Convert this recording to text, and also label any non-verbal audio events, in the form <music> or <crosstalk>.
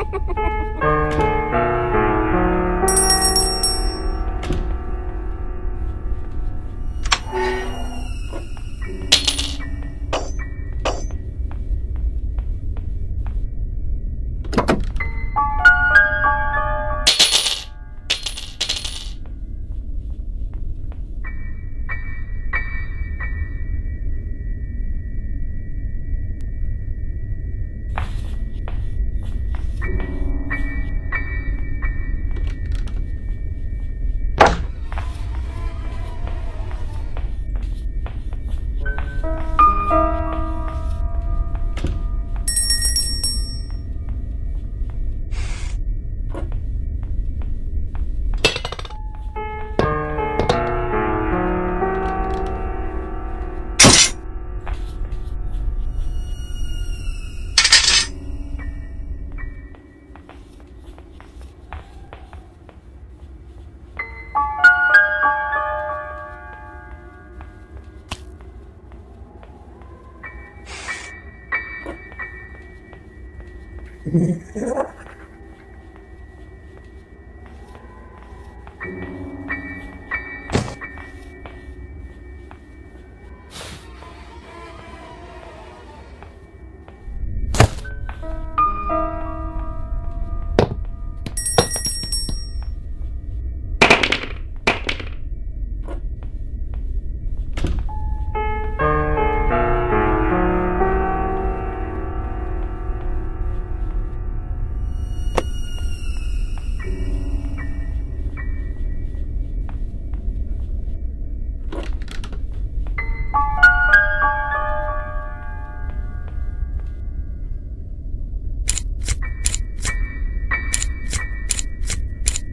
Ha ha ha! Ha <laughs>